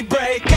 we break.